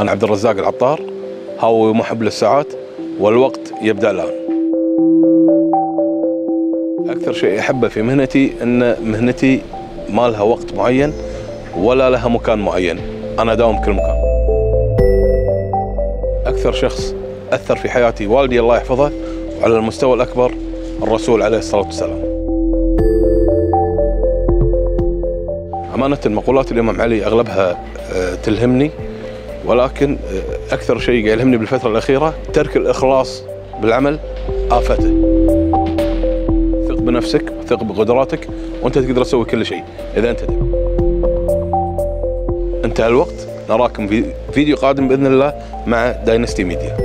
أنا عبد الرزاق العطار. هاوي محب للساعات والوقت يبدأ الآن. أكثر شيء أحبه في مهنتي أن مهنتي ما لها وقت معين ولا لها مكان معين. أنا داوم كل مكان. أكثر شخص أثر في حياتي والدي الله يحفظه وعلى المستوى الأكبر الرسول عليه الصلاة والسلام. أمانة مقولات الإمام علي أغلبها آه، تلهمني ولكن آه، أكثر شيء قاعد يلهمني بالفترة الأخيرة ترك الإخلاص بالعمل آفته. ثق بنفسك ثق بقدراتك وأنت تقدر تسوي كل شيء إذا أنت تبي. انتهى الوقت نراكم في فيديو قادم بإذن الله مع Dynasty Media